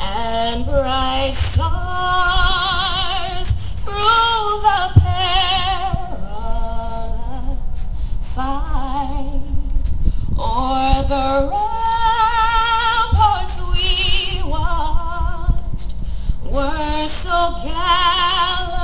and bright stars through the perilous fight o'er the ramparts we watched were so gallantly.